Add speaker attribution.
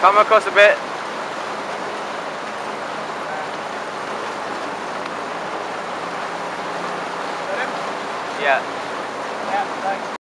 Speaker 1: Come across a bit. Yeah.
Speaker 2: Yeah, thanks.